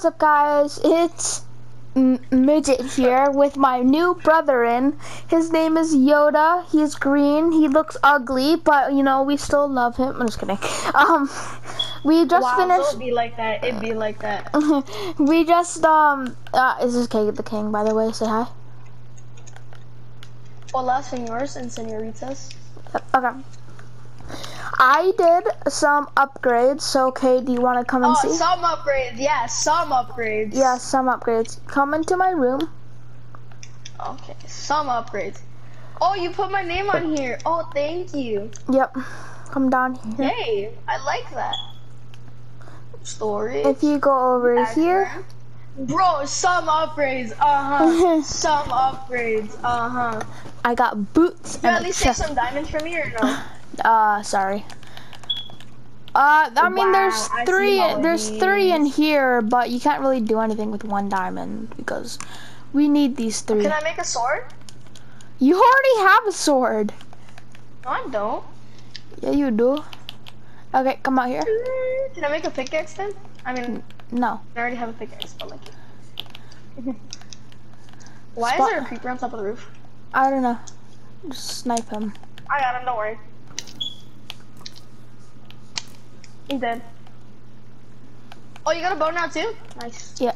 what's up, guys? It's M Midget here with my new brother in. His name is Yoda. He's green. He looks ugly, but you know we still love him. I'm just kidding. Um, we just wow, finished. It'd be like that. It'd be like that. we just um. Uh, is this Kate the King? By the way, say hi. Hola, senors and senoritas. Okay. I did some upgrades, so Kate, do you want to come and Oh, see? some upgrades. Yeah, some upgrades. yeah, some upgrades. Come into my room. Okay, some upgrades. Oh, you put my name on here. Oh, thank you. Yep. Come down here. Hey, I like that. Storage. If you go over here. Bro, some upgrades. Uh huh. some upgrades. Uh huh. I got boots You and at least take some diamonds from me or no? Uh, sorry. Uh, I mean, Wow, there's three. There's three in here, but you can't really do anything with one diamond because we need these three. Can I make a sword? You already have a sword. No, I don't. Yeah, you do. Okay, come out here. Can I make a pickaxe then? I mean, No. I already have a pickaxe, but like. Why Spot- is there a creeper on top of the roof? I don't know. Just snipe him. I got him, don't worry. He's dead. Oh, you got a bow now too? Nice. Yeah.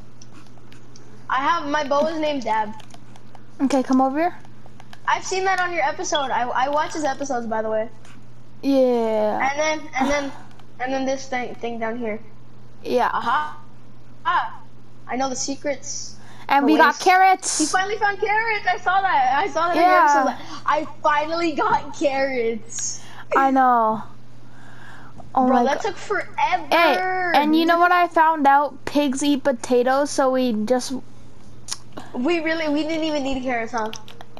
I have, my bow is named Dab. Okay, come over here. I've seen that on your episode. I, I watch his episodes, by the way. Yeah. And then, and then, and then this thing, thing down here. Yeah. Aha. Ah. I know the secrets. And we got carrots. He finally found carrots. I saw that. I saw that in Yeah. your episode. I finally got carrots. I know. Oh Bro, that god. took forever. Hey, and you know what I found out? Pigs eat potatoes, so we just We really, we didn't even need carrots, huh?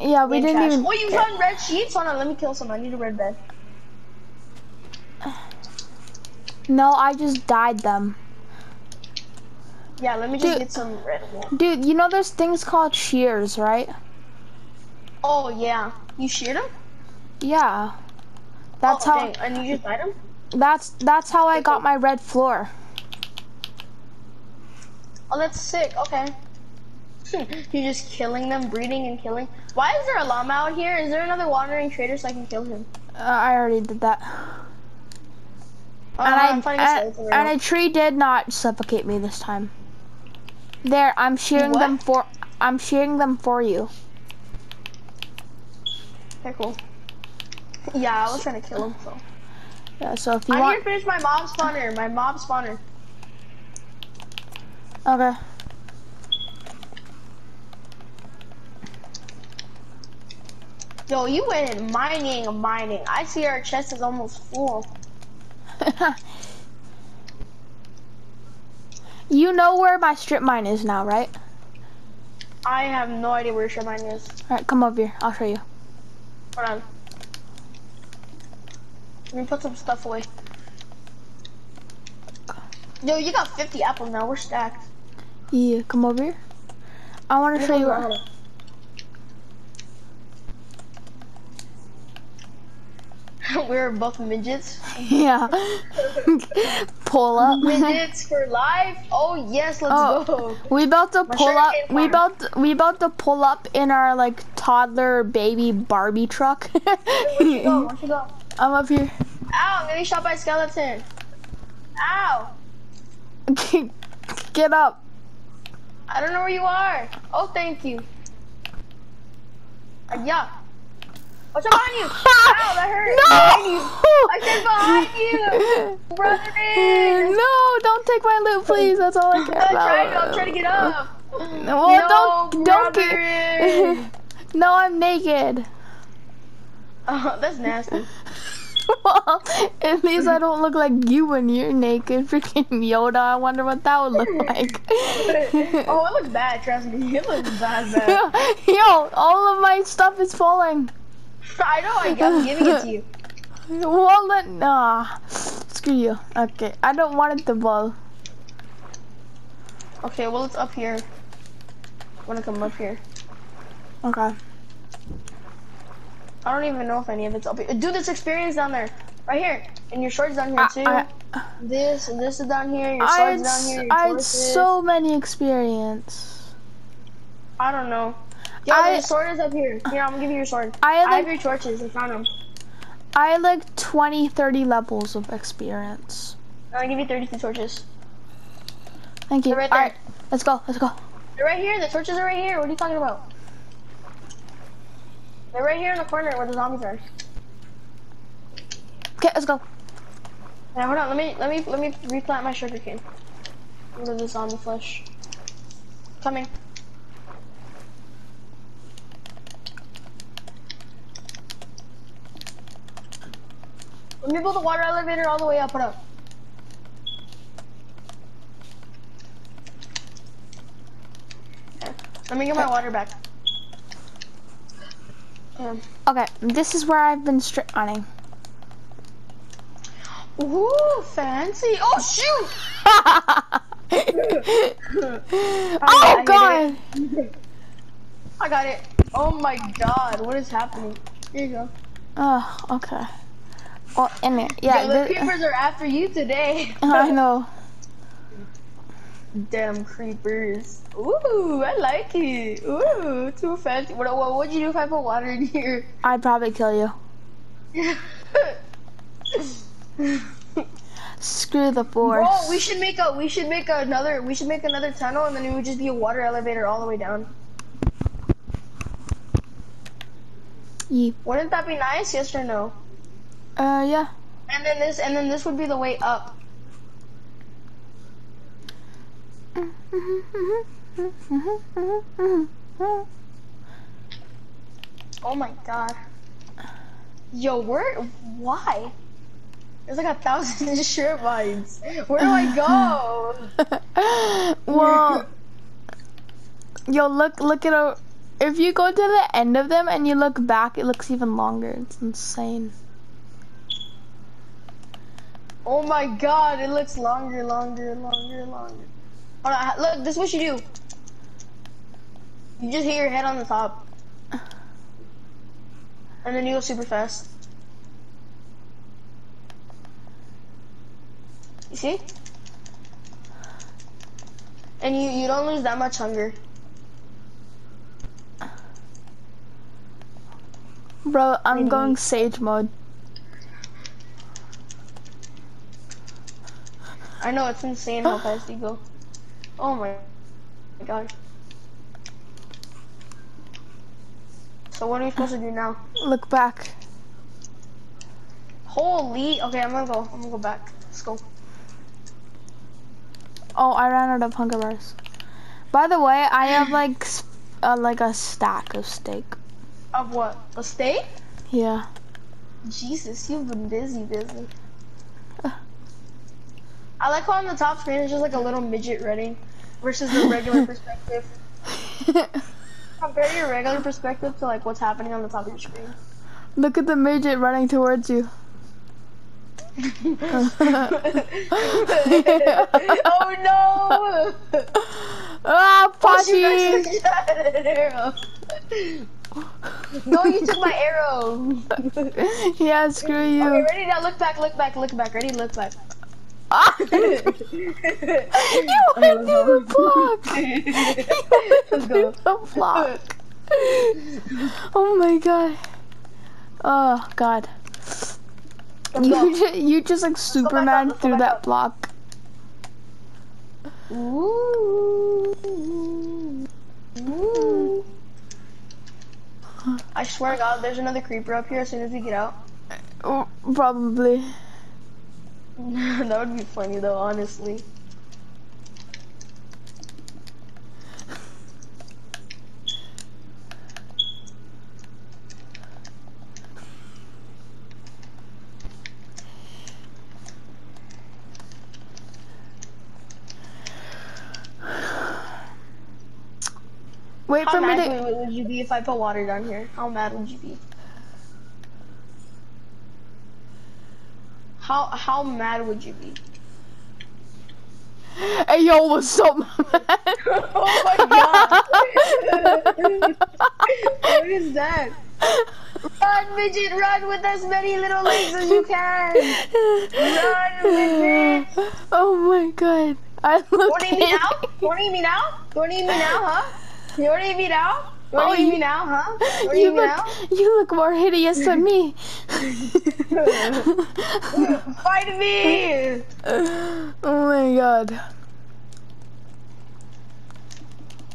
yeah we And didn't trash. even. Oh, you found red sheets? Hold on, let me kill some. I need a red bed. No, I just dyed them. Yeah, let me just Dude. get some red wool. Dude, you know there's things called shears, right? Oh yeah, you sheared them? Yeah. That's oh, how dang. And you just dyed them? That's that's how I got my red floor. Oh, that's sick. Okay. You're just killing them, breeding and killing. Why is there a llama out here? Is there another wandering trader so I can kill him? Uh, I already did that. Oh, and I'm I finding a and, and a tree did not suffocate me this time. There, I'm shearing What? them for I'm shearing them for you. Okay, cool. Yeah, I was trying to kill him, so. Yeah, so if you I want need to finish my mob spawner. My mob spawner. Okay. Yo, you went in mining, mining. I see our chest is almost full. you know where my strip mine is now, right? I have no idea where your mine is. Alright, come over here. I'll show you. Hold on. Let me put some stuff away. Yo, you got 50 apples now. We're stacked. Yeah, come over here. I want to show you. Hold on, Where, hold on. We're both midgets. yeah. Pull up. Midgets for life. Oh yes, let's Oh. go. We about to pull up. We about we about to pull up in our like toddler baby Barbie truck. Where'd you go? Where'd you go? I'm up here. Ow, I'm getting shot by a skeleton. Ow. Get up. I don't know where you are. Oh, thank you. Uh, yeah. What's behind you? Ow, that hurt. Behind you. I said behind you. Brother. No, don't take my loot, please. That's all I care I'm care trying, about. I'm trying to get up. Well, no, don't don't get. no, I'm naked. Oh, that's nasty. well, at least I don't look like you when you're naked. Freaking Yoda. I wonder what that would look like. oh, it looks bad, trust me. It looks bad, bad. Yo, all of my stuff is falling. I know, I'm giving it to you. Well, then, nah. Screw you. Okay, I don't want it to fall. Okay, well, it's up here. I want to come up here. Okay. I don't even know if any of it's up here. Dude, this experience down there. Right here. And your shorts down here, I, too. I, This and this is down here. Your had, down here. Your I had so many experience. I don't know. Yo, I- your sword is up here. Here, I'm gonna give you your sword. I had I have like your torches. I found them. I had like 20, 30 levels of experience. I'll give you 32 torches. Thank you. They're right there. Alright, let's go, let's go. They're right here. The torches are right here. What are you talking about? They're right here in the corner where the zombies are. Okay, let's go. Now hold on. Let me let me let me replant my sugar cane. Under the zombie flesh. Coming. Let me build the water elevator all the way up. Hold up. Let me get my water back. Um, Okay, this is where I've been strip mining. ooh, fancy. Oh shoot! oh I god! I got it. Oh my god, what is happening? Here you go. Oh, okay. Well, in there, yeah. The thi- creepers are after you today. I know. Damn creepers. Ooh, I like it. Ooh, too fancy. What, what would you do if I put water in here? I'd probably kill you. Screw the force. Bro, we should make a we should make another we should make another tunnel and then it would just be a water elevator all the way down. Ye- Wouldn't that be nice? Yes or no? Uh, yeah. And then this and then this would be the way up. Oh my god. Yo, where? Why? There's like a thousand shirt vines. Where do I go? well, yo, look, look at a. If you go to the end of them and you look back, it looks even longer. It's insane. Oh my god, it looks longer, longer, longer, longer. Hold on, look, this is what you do. You just hit your head on the top. And then you go super fast. You see? And you, you don't lose that much hunger. Bro, I'm Maybe. going sage mode. I know, it's insane how fast you go. Oh my god. So what are we supposed to do now? Look back. Holy, okay, I'm gonna go. I'm gonna go back. Let's go. Oh, I ran out of hunger bars. By the way, I have like uh, like a stack of steak. Of what? A steak? Yeah. Jesus, you've been busy, busy. I like how on the top screen it's just like a little midget running versus the regular perspective. Compare your regular perspective to like what's happening on the top of your screen. Look at the midget running towards you. oh no! ah, Pachi! should've shot an arrow. no, you took my arrow. yeah, screw you. Okay, ready now? Look back, look back, look back. Ready? Look back. You went through the block. Let's through the block. Oh my god. Oh god. You just, you just like Superman up, let's through that block. Ooh. Ooh. I swear to God, there's another creeper up here as soon as we get out. Uh, oh, probably. that would be funny though, honestly. Wait How for me to. would you be if I put water down here? How mad would you be? How how mad would you be? Hey yo, what's up, man? oh my god! what is that? Run, midget, run with as many little legs as you can. Run, midget. Oh my god. I look You wanna eat me now? You wanna eat me now? You wanna eat me now, huh? You wanna eat me now? Oh, eat you- now, huh? You You look, now? you look more hideous than me. Fight me! oh my god.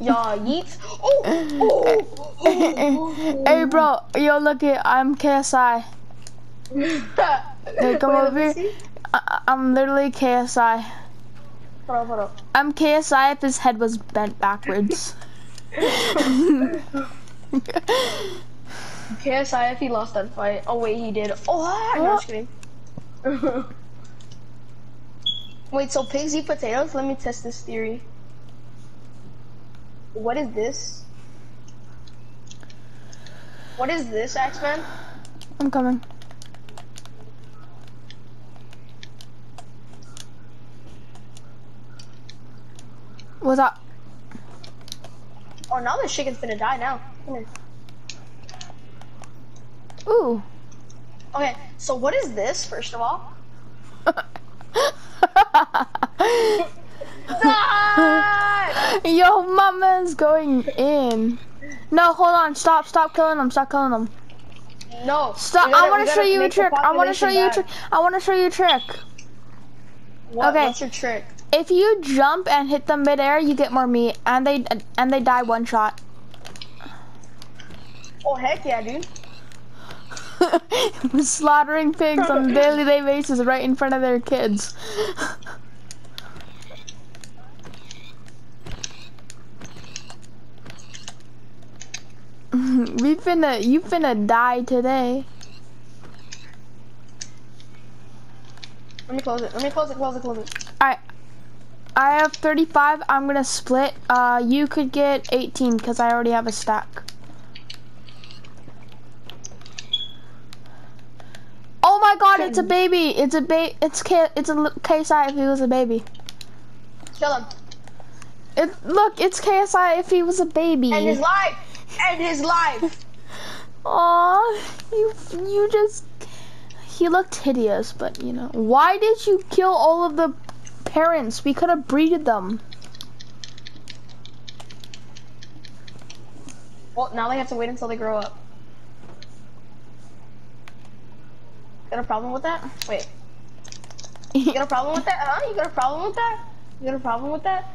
Y'all yeet. Oh, oh, oh, hey bro, yo look it, I'm KSI. Hey, come Wait, over here. I- I'm literally KSI. Hold on, hold on. I'm KSI if his head was bent backwards. KSI if he lost that fight. Oh wait, he did. Oh, ah, no, just kidding. wait, so pigs eat potatoes? Let me test this theory. What is this? What is this, X-Men? I'm coming. What's up? Oh, now the chicken's gonna die now. Come here. Ooh. Okay, so what is this, first of all? Yo, mama's going in. No, hold on. Stop. Stop killing them. Stop killing them. No. Stop. gotta- I want to show you a trick. I want to show you a trick. I want to show you a trick. What, Okay. What's your trick? If you jump and hit them midair, you get more meat, and they and they die one shot. Oh heck yeah, dude. Slaughtering pigs on a daily day basis right in front of their kids. we finna, you finna die today. Let me close it. Let me close it. Close it. Close it. Alright. I have 35. I'm gonna split. Uh, you could get 18 because I already have a stack. Oh my god, it's a baby. It's a ba- it's K- it's a KSI if he was a baby. Kill him. It look, it's KSI if he was a baby. And his life. End his life. Aw, you you just he looked hideous, but you know. Why did you kill all of the parents? We could have breeded them. Well, now they have to wait until they grow up. Got a problem with that? Wait. You got a problem with that? Huh? You got a problem with that? You got a problem with that?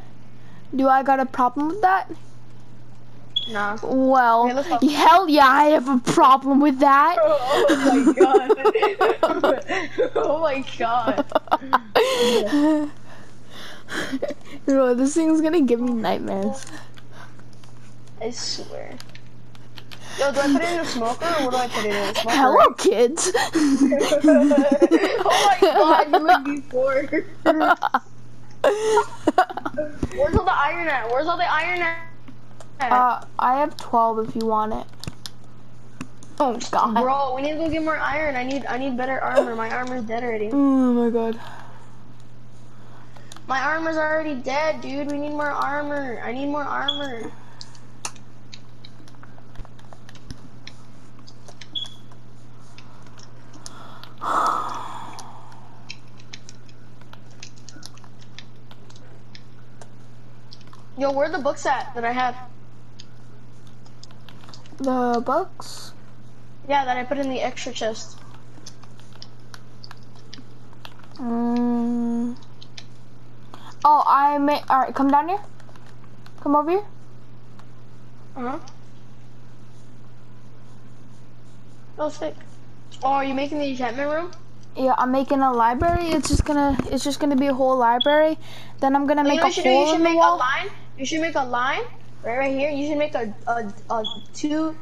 Do I got a problem with that? Nah. Well, Okay, hell yeah, I have a problem with that. Oh my god. oh my god. Bro, this thing's gonna give me nightmares. I swear. Yo, do I put it in a smoker or what do I put it in? A smoker? Hello, kids. oh my god, you would be bored. Where's all the iron at? Where's all the iron at? uh, I have 12 if you want it. Oh god. Bro, we need to go get more iron. I need I need better armor. My armor's dead already. Oh my god. My armor's already dead, dude. We need more armor. I need more armor. Yo, where are the books at that I have? The books? Yeah, that I put in the extra chest. Mm. Oh, I may. Alright, come down here. Come over here. Uh huh. Oh, sick. Oh, are you making the enchantment room? Yeah, I'm making a library. It's just gonna. It's just gonna be a whole library. Then I'm gonna You make know a what you should do? You should the make a line. You should make a line right, right here. You should make a, a, a two,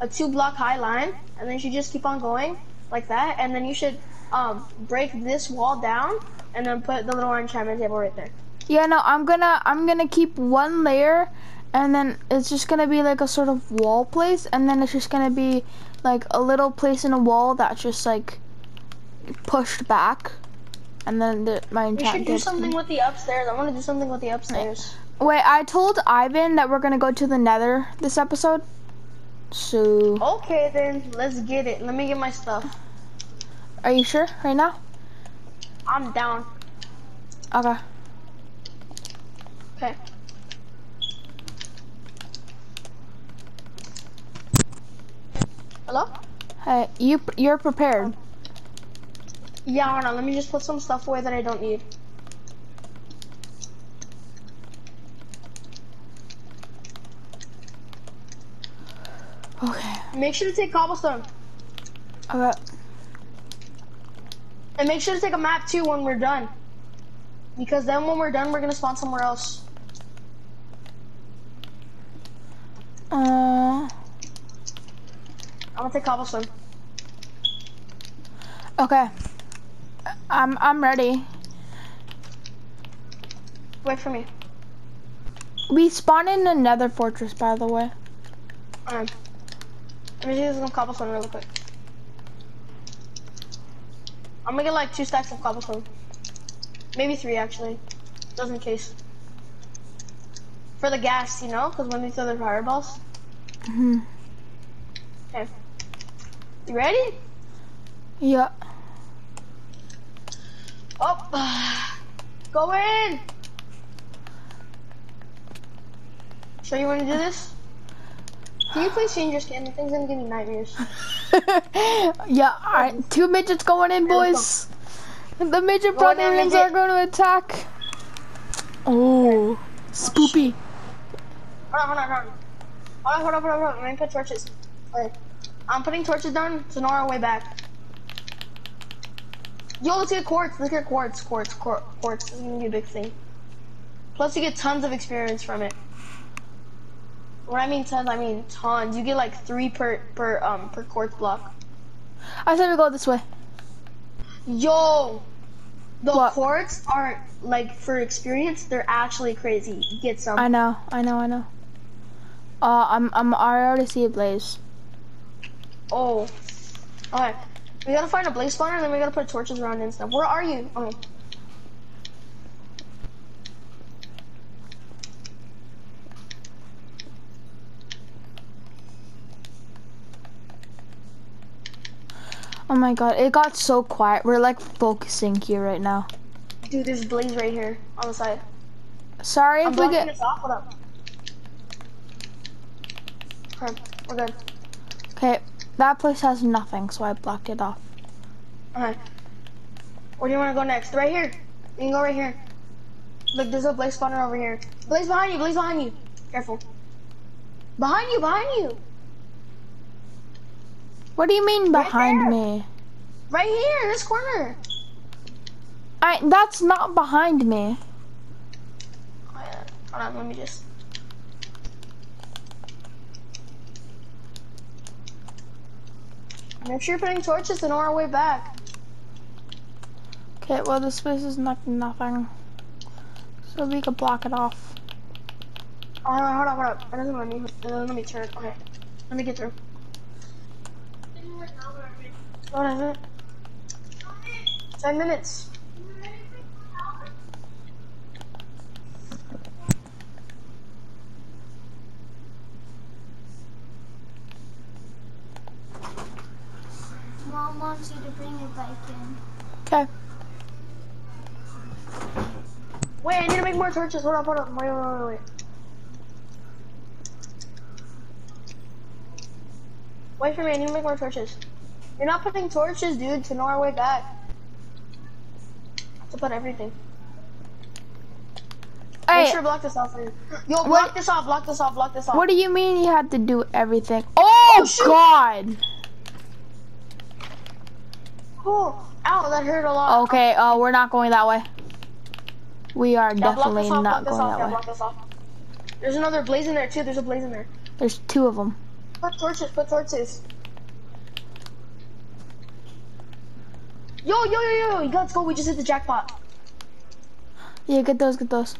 a two block high line, and then you should just keep on going like that. And then you should um break this wall down, and then put the little enchantment table right there. Yeah, no, I'm gonna. I'm gonna keep one layer, and then it's just gonna be like a sort of wall place, and then it's just gonna be like a little place in a wall that's just like pushed back, and then the, my We should do something with the upstairs. I want to do something with the upstairs. Wait, I told Ivan that we're gonna go to the Nether this episode. So, Okay then, let's get it. Let me get my stuff. are you sure right now? I'm down. Okay. Okay. Hello? Hey, you you're prepared. Yeah, hold on. Let me just put some stuff away that I don't need. Okay. Make sure to take cobblestone. Okay. And make sure to take a map too when we're done. Because then when we're done, we're gonna spawn somewhere else. Uh. I'm gonna take cobblestone. Okay. I'm I'm ready. Wait for me. We spawned in another fortress, by the way. Um, let me use some cobblestone really quick. I'm gonna get like two stacks of cobblestone. Maybe three actually, just in case. For the gas, you know, because when they throw their fireballs. hmm Okay. You ready? Yeah. Oh, go in. So you want to do this? Can you please change your skin? The thing's gonna give me nightmares. yeah. All right. Two midgets going in, boys. The midget brothers are going to attack. Oh, spoopy. Hold on, hold on, hold on. Hold on, hold on, hold on, hold on. Let me put torches. Okay. I'm putting torches down to know our way back. Yo, let's get quartz. Let's get quartz, quartz, quartz, quartz. This is gonna be a big thing. Plus, you get tons of experience from it. When I mean tons, I mean tons. You get like three per per um per quartz block. I said we go this way. Yo, the What? quartz aren't like for experience. They're actually crazy. Get some. I know. I know. I know. Uh, I'm I'm I already see a blaze. Oh. Alright. We gotta find a blaze spawner and then we gotta put torches around and stuff. Where are you? Okay. Oh my god, it got so quiet. We're like focusing here right now. Dude, there's blaze right here on the side. Sorry I'm if we get. this off. Okay, we're good. Okay, that place has nothing, so I blocked it off. Okay. Where do you wanna go next? Right here. You can go right here. Look, there's a blaze spawner over here. Blaze behind you, blaze behind you. Careful. Behind you, behind you. What do you mean behind there. me? Right here, in this corner. I that's not behind me. Oh, yeah. Hold on, let me just. Make sure you're putting torches to know our way back. Okay, well this place is not nothing. So we could block it off. Oh, hold on, hold on, hold on. It doesn't let me. Doesn't let me turn. Okay, let me get through. What is it? Ten minutes. Mom wants you to bring your bike in. Okay. Wait, I need to make more torches. Hold up, hold up. Wait, wait, wait, wait. Wait for me. I need to make more torches. You're not putting torches, dude, to know our way back. To put everything. Make Hey, sure block this off. You. Yo, block What- this off. Block this off. Block this off. what do you mean you had to do everything? Oh, oh shoot. God. Oh, ow, that hurt a lot. Okay, uh, we're not going that way. We are Yeah, definitely off. not going off. that Yeah, way. block this off. There's another blaze in there too. There's a blaze in there. There's two of them. Put torches. Put torches. Yo, yo, yo, yo! yo, Let's go. We just hit the jackpot. Yeah, get those, get those.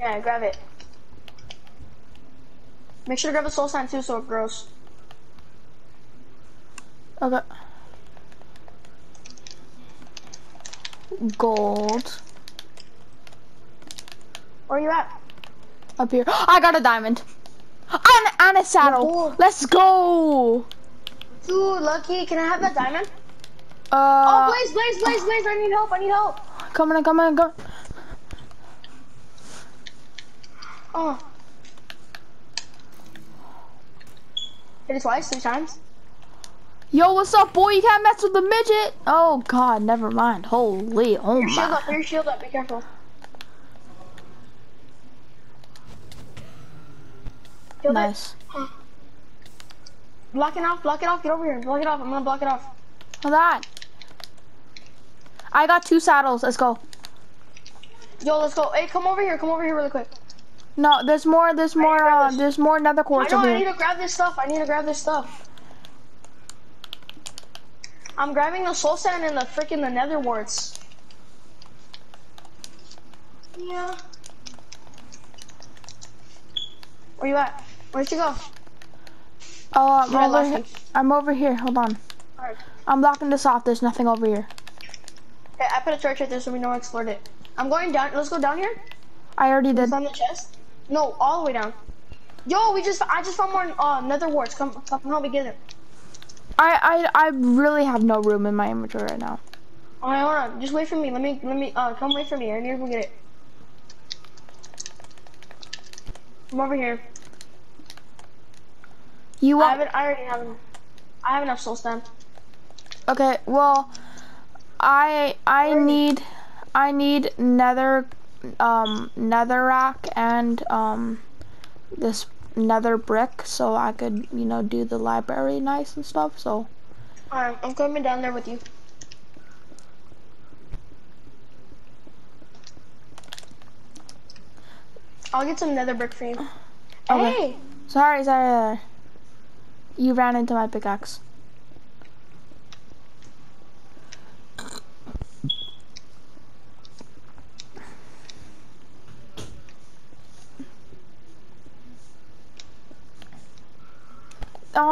Yeah, grab it. Make sure to grab a soul sand too, so it grows. Okay. Gold. Where are you at? Up here. I got a diamond. On, on a saddle. Let's go. Dude, Lucky, can I have that diamond? Uh, oh, Blaze, Blaze, Blaze, Blaze, I need help, I need help. coming, coming, coming. Oh. Hit it twice, three times. Yo, what's up, boy? You can't mess with the midget. Oh God, never mind. Holy, oh Your shield up, your shield up, be careful. It. Nice. Block it off, block it off, get over here, block it off, I'm gonna block it off. Hold on. I got two saddles. Let's go. Yo, let's go. Hey, come over here, come over here really quick. No, there's more. There's more. Uh, there's more nether I quartz know, over I need to grab this stuff, I need to grab this stuff. I'm grabbing the soul sand and the freaking the nether warts. Yeah. Where you at? Where'd you go? Oh, I'm over here. I'm over here. Hold on. Alright. I'm blocking this off. There's nothing over here. Okay, I put a torch right there so we know I explored it. I'm going down. Let's go down here. I already did. It's on the chest. No, all the way down. Yo, we just I just found more uh, nether warts. Come, come help me get it. I I I really have no room in my inventory right now. Alright, hold on. Just wait for me. Let me let me uh come wait for me. I need to go get it. Come over here. You I want? haven't. I already have. I have enough soul sand. Okay. Well, I I need I need nether um netherrack and um this nether brick so I could you know do the library nice and stuff. So Alright, I'm coming down there with you. I'll get some nether brick for you. Okay. Hey, sorry, sorry. sorry. You ran into my pickaxe.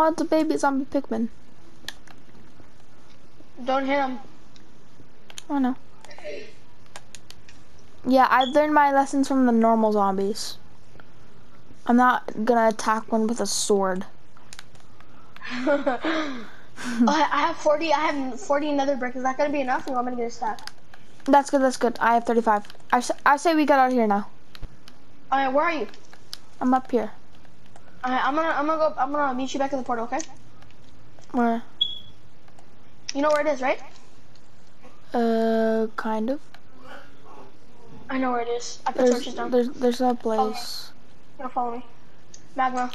Oh, it's a baby zombie pigman. don't hit him. Oh no. Yeah, I've learned my lessons from the normal zombies. I'm not gonna attack one with a sword. I oh, I have 40. I have 40 another brick. Is that gonna be enough? Or you want me to get a stack? That's good, that's good. I have 35. I say we get out of here now. Alright, where are you? I'm up here. I'm gonna I'm gonna go. I'm gonna meet you back in the portal. Okay? Where? You know where it is, right? Uh, kind of. I know where it is. I put There's, torches down. there's, there's a place. You're gonna follow me. Magma.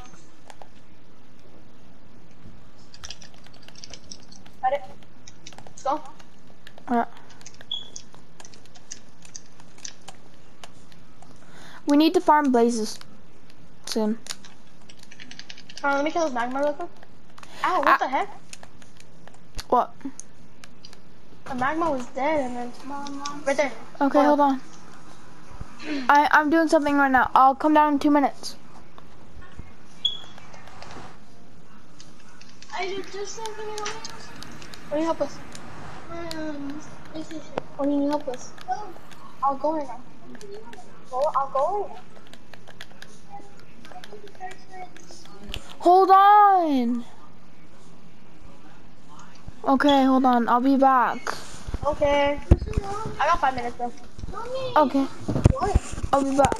Got it. Let's go. Alright. We need to farm blazes soon. Uh, let me kill this magma real quick. Ow, what Ah. the heck? What? The magma was dead and then right there. Okay, Hold hold on. I, I'm doing something right now. I'll come down in two minutes. I did just something else. What do you help us? Um, this is What do you help with? oh, I'll go right now. Go, I'll go right now. Hold on. Okay, hold on. I'll be back. Okay. I got five minutes though. Mommy, Okay, what? I'll be back.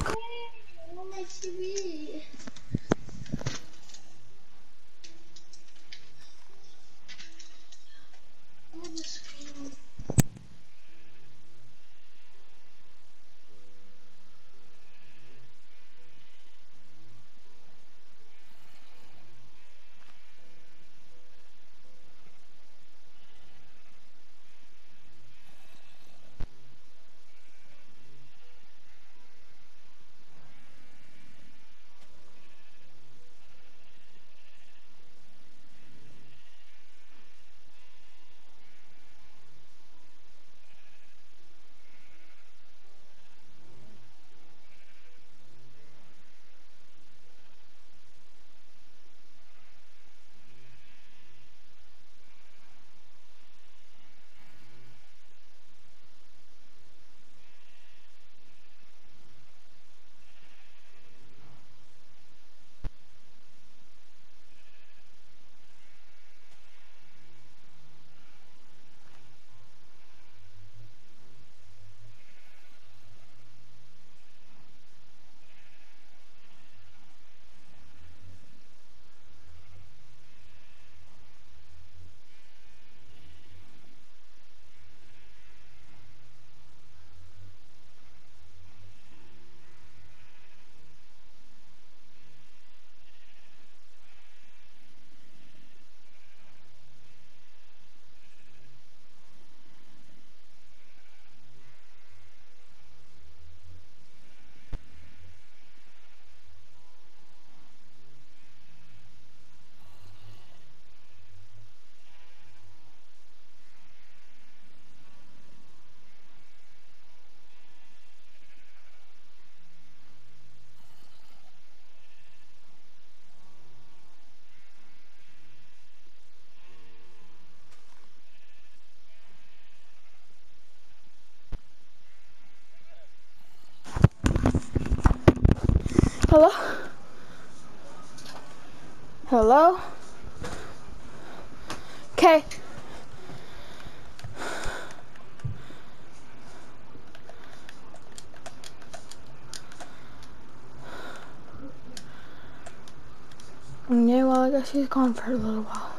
Yeah, well, I guess he's gone for a little while.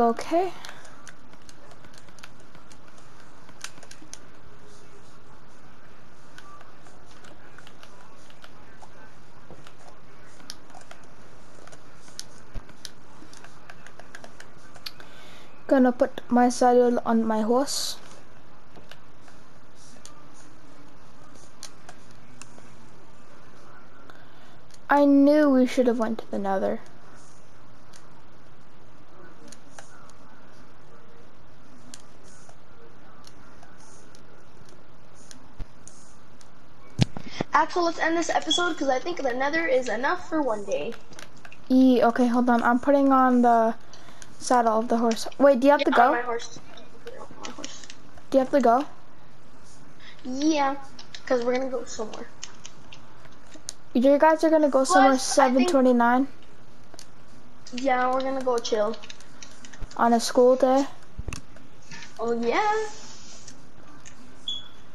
Okay? Gonna put my saddle on my horse. I knew we should have went to the nether. Axel, let's end this episode because I think the nether is enough for one day. E, okay, hold on. I'm putting on the saddle of the horse. Wait, do you have to go? on my horse. On my horse. Do you have to go? Yeah, because we're gonna go somewhere. You guys are gonna go somewhere Plus, I think- 729 Yeah, we're gonna go chill. on a school day. Oh yeah.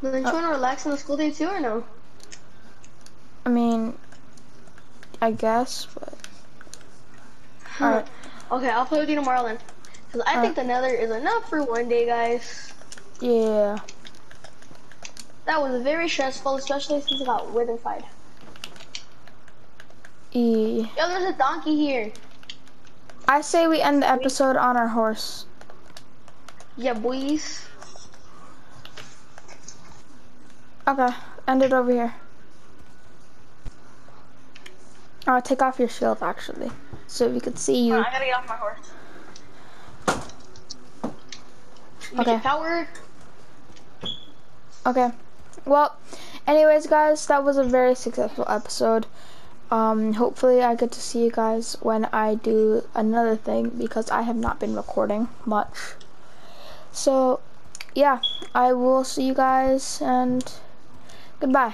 Then you uh, wanna relax on the school day too or no? I mean, I guess, but alright. Okay, I'll play with you tomorrow then. Cause I think the nether is enough for one day, guys. Yeah. That was very stressful, especially since I got withered. E. Yo, there's a donkey here. I say we end the episode on our horse. Yeah, boys. Okay, end it over here. Oh, take off your shield actually, so we could see you. I gotta get off my horse. Okay. Okay. Power. Okay. Well, anyways, guys, that was a very successful episode. Um, hopefully I get to see you guys when I do another thing because I have not been recording much. So, yeah, I will see you guys and goodbye.